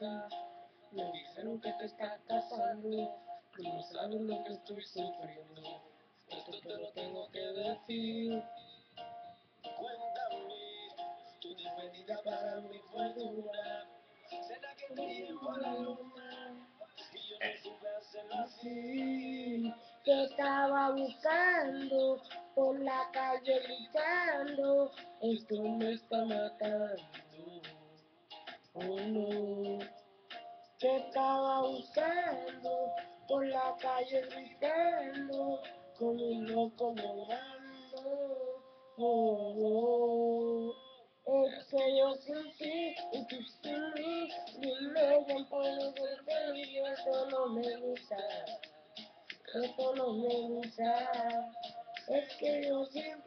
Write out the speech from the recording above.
Me dijeron que te estás casando, que no sabes lo que estoy sufriendo. Esto te lo tengo que decir. Cuéntame, tu despedida para mí fue dura. ¿Será que me llevo la luna? Y yo no supe hacerlo así. Te estaba buscando por la calle gritando, esto me está matando. Oh no. Te estaba buscando por la calle gritando, como un loco volando. Oh, oh. Es que yo sin ti y tú sin mí, dime quién puede ser feliz, eso no me gusta, eso no me gusta. Es que yo sin